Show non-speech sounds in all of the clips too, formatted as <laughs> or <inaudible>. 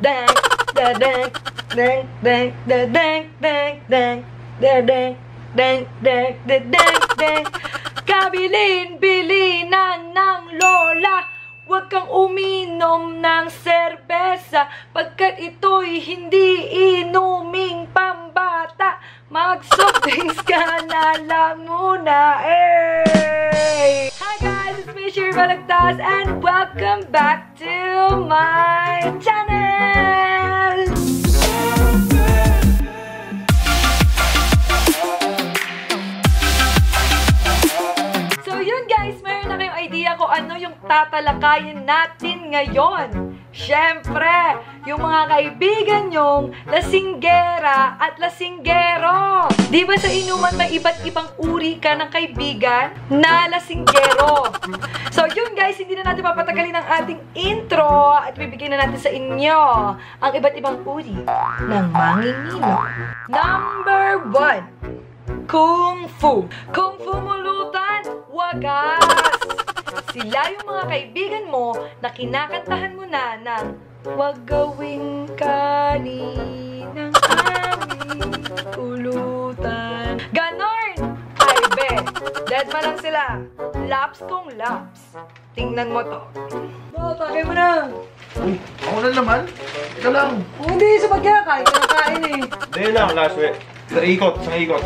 dang, da dang, dang, dang, da dang, dang, dang, da dang, dang, dang, da dang, dang. Kabilin, bilinan ng lola. Huwag kang uminom ng serbesa pagkat ito'y hindi inuming pambata. Mag-soft drinks ka na lang muna. Hey! Hi guys, it's me, Shiri Balagtas, and welcome back to my channel! Tatalakayin natin ngayon. Siyempre, yung mga kaibigan nyong lasinggera at lasinggero. Di ba sa inuman may iba't ibang uri ka ng kaibigan na lasinggero? So yun guys, hindi na natin papatagalin ang ating intro at bibigyan na natin sa inyo ang iba't ibang uri ng manginino. Number one, Kung Fu. Kung Fu mulutan, wagas! Sila yung mga kaibigan mo na kinakantahan mo na ng Wag gawing kaninang aming pulutan. Ganon! Ay, be! Dead ma lang sila. Laps kong laps. Tingnan mo to. Oh, tagay mo na. Uy, ako na naman. Ikaw lang. Oh, hindi, sa pagkakain. Kinakain eh. Hindi lang, last week. Sa ikot, sa ikot.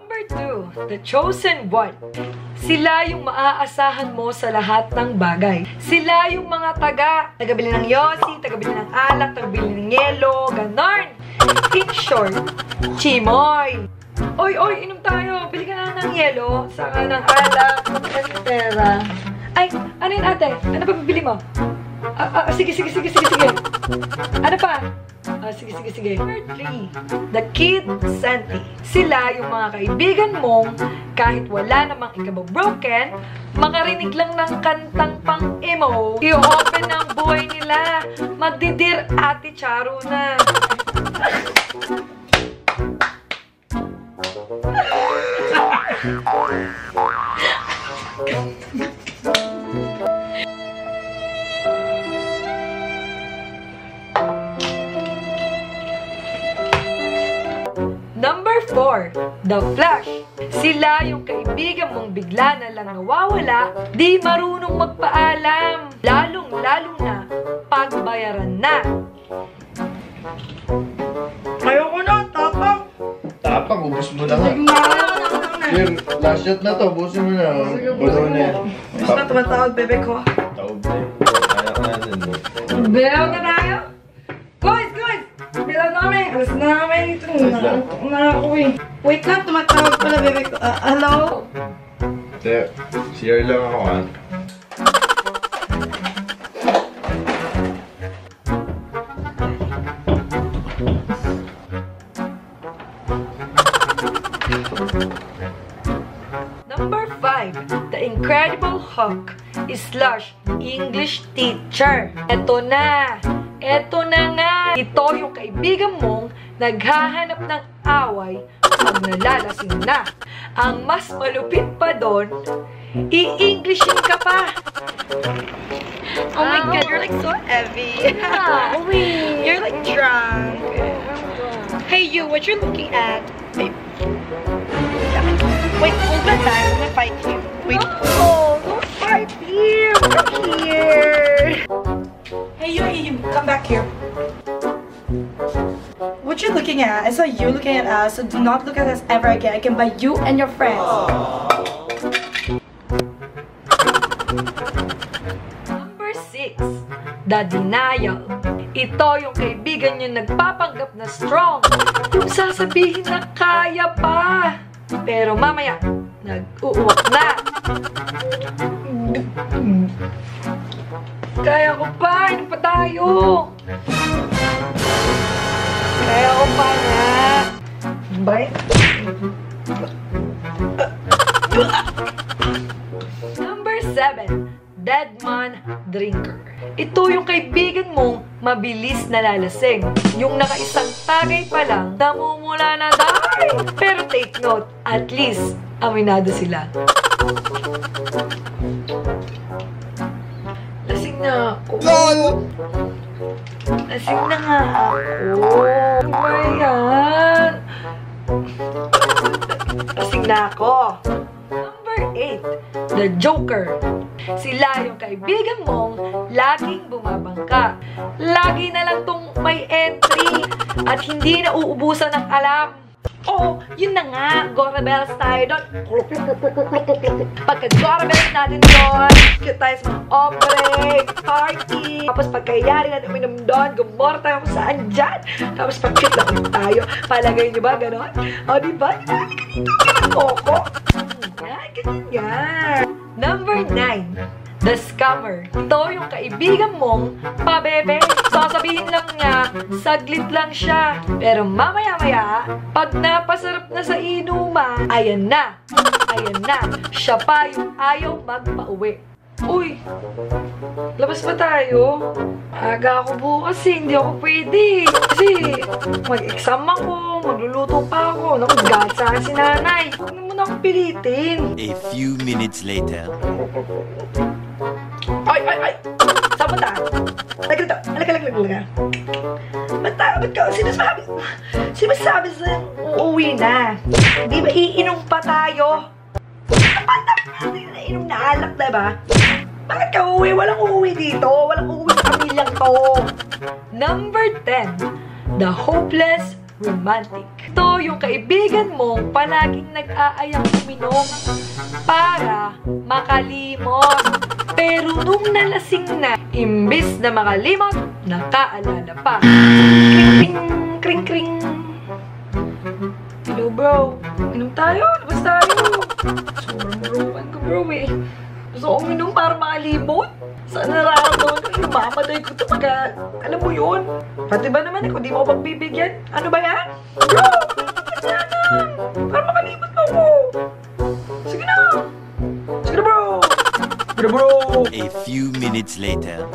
Number two, the chosen one. Sila yung maaasahan mo sa lahat ng bagay. Sila yung mga taga, tagabili ng yosi, tagabili ng alak, tagabili ng yelo, ganon. In short, chimoy. Oy, oy, inom tayo. Bili ka na ng yelo, saka ng alak, etc. Ay, ano yun ate? Ano ba bibili mo? Ah, ah, sige, sige, sige, sige, sige. Ano pa? Ah, sige, sige, sige. Number three, the Kid Santi. Sila yung mga kaibigan mong kahit wala namang ikababroken, makarinig lang ng kantang pang emo, i-open ang buhay nila. Magdidir ate Charo na. Number 4, The Flash. Sila yung kaibigan mong bigla na lang nawawala, di marunong magpaalam. Lalong-lalo na pagbayaran na. Ayoko na, tapang. Tapang, ubus mo na nga. Na, na. Sir, last shot na to. Ubusin mo na. Bulo na yan. Gusto na tumatawag, bebe ko. Taob na yun. Kaya ka na tayo? Guys, guys! Na namin ito. Na. Na ako eh. Wait lang, tumatawag pala, bebe ko. Ah, hello? Sir, share lang ako ha. Number 5, The Incredible Hulk slash English Teacher. Eto na! Eto na nga! Ito yung kaibigan mong naghahanap ng away pag nalalasing na. Ang mas malupit pa doon, i-Englishin ka pa. Oh my God, you're like so <laughs> heavy. you're like drunk. Hey you, what you're looking at? Wait, Wait hold that time. I'm gonna fight you. Wait. Oh, don't fight here! Come here! Come back here. What you're looking at? I saw you looking at us, so do not look at us ever again. I can buy you and your friends. Number 6, The Denial. Ito yung kaibigan nyo nagpapanggap na strong. Yung sasabihin na kaya pa. Pero mamaya, nag-uuwak na. Kaya ko pa, hindi pa tayo. Kaya ko pa nga. Bye. Number 7, Dead Man Drinker. Ito yung kaibigan mong mabilis nalalasing. Yung nakaisang tagay pa lang, namumula na dahil. Pero take note, at least, aminado sila. Ako. Lasing na nga ako. Ano ba yan? Lasing na ako. Number 8, The Joker. Sila yung kaibigan mong laging bumabangka. Lagi na lang tong may entry at hindi na uubusan ng alam. Oh, yun na nga, Gora Bells tayo doon. Pagka Gora Bells natin doon, cute tayo sa mga opera, party. Tapos pagkayari natin uminom doon, gumora tayo kung saan dyan. Tapos pag-cute lang tayo. Palagay niyo ba, ganon? O, di ba? Di ba? Halika dito. Yan, ganyan yan. Number 9. The Scammer. Ito yung kaibigan mong pabebe. Sasabihin lang niya, saglit lang siya. Pero mamaya-maya, pag napasarap na sa inuman, ayan na. Ayan na. Siya pa yung ayaw magpauwi. Uy, labas ba tayo? Aga ako bukas eh, hindi ako pwede. Kasi mag-exam ako, magluluto pa ako. Naku, gatsa si nanay. Na muna akong pilitin. A few minutes later. Saan punta? Halika dito. Halika, halika, halika. Ba't ta- ba't ka sinasabi? Sinasabi sa uuwi na. Di ba iinom pa tayo? Ba't natin nainom na alak, diba? Bakit ka uuwi? Walang uuwi dito. Walang uuwi sa pamilyang to. Number 10. The Hopeless Romantic. Ito yung kaibigan mong palaging nag-aayang uminom para makalimot. Pero nung nalasing na, imbis na makalimot, nakaalala pa. Kring, kring, kring, kring. Hello, bro. Inom tayo? Labas tayo. Sobrang maruan ko, bro, eh. Gusto ko uminom para makalimot. Saan nararamdaman ko? Namamaday ko ito pagka, alam mo yun. Pati ba naman ikaw, di mo ako pagbibigyan? Ano ba yan? Bro! Kasi yan! Para makalimot Na, bro! A few minutes later.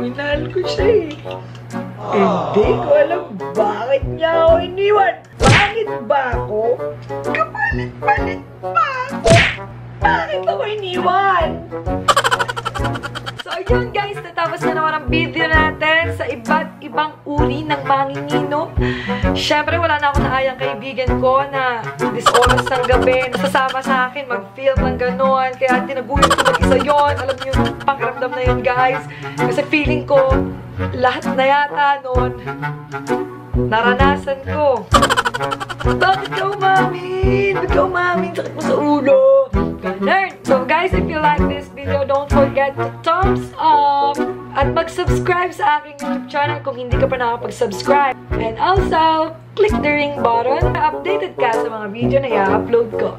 Minahal ko siya eh. Hindi ko alam bakit niya ako iniwan. Bakit ba ako? Kapalit-palit ba ako? Bakit ako iniwan? Ayun guys, natapos na naman ang video natin sa iba't ibang uri ng manginginom. Siyempre, wala na ako naayang kaibigan ko na this oras ng gabi, nasasama sa akin, mag-feel ng ganon. Kaya tinaguyod ko mag-isa yun. Alam niyo yung pakiramdam na yun, guys. Kasi feeling ko, lahat na yata nun, naranasan ko. Bakit ka umamin? Bakit ka umamin? Sakit mo sa ulo. Thumbs up at mag-subscribe sa aking YouTube channel kung hindi ka pa nakapag-subscribe. And also, click the ring button para updated ka sa mga video na i-upload ko.